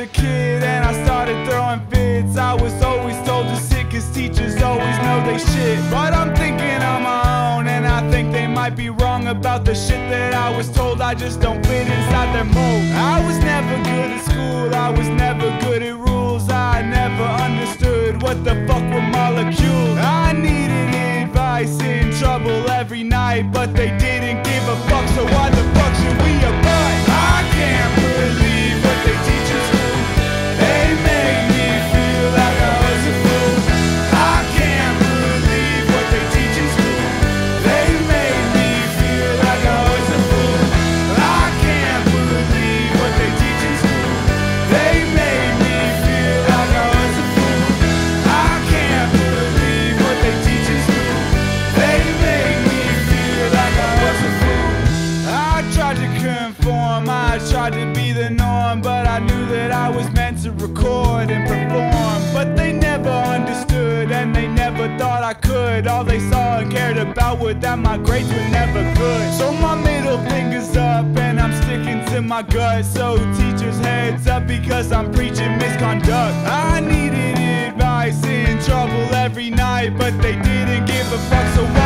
a kid and I started throwing fits. I was always told to sit cause teachers always know they shit. But I'm thinking on my own and I think they might be wrong about the shit that I was told. I just don't fit inside their mold. I was never good at school, I was never good at rules. I never understood what the fuck were molecules. I needed advice in trouble every night But they didn't give a fuck. So why the fuck should we conform, I tried to be the norm But I knew that I was meant to record and perform. But they never understood and they never thought I could. All they saw and cared about were that my grades were never good. So my middle finger's up and I'm sticking to my gut. So teachers heads up because I'm preaching misconduct. I needed advice in trouble every night But they didn't give a fuck so